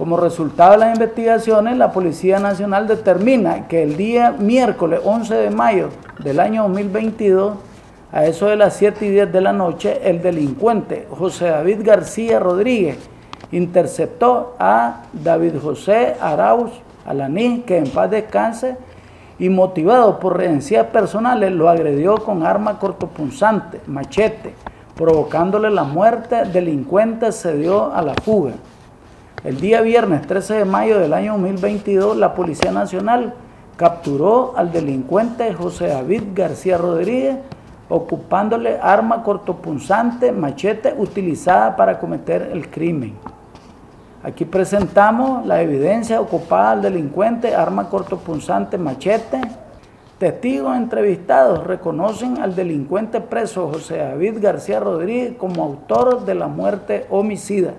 Como resultado de las investigaciones, la Policía Nacional determina que el día miércoles 11 de mayo del año 2022, a eso de las 7 y 10 de la noche, el delincuente José David García Rodríguez interceptó a David José Arauz Alaní, que en paz descanse, y motivado por redencías personales lo agredió con arma cortopunzante, machete, provocándole la muerte, delincuente se dio a la fuga. El día viernes 13 de mayo del año 2022, la Policía Nacional capturó al delincuente José David García Rodríguez, ocupándole arma cortopunzante, machete utilizada para cometer el crimen. Aquí presentamos la evidencia ocupada al delincuente, arma cortopunzante, machete. Testigos entrevistados reconocen al delincuente preso José David García Rodríguez como autor de la muerte homicida.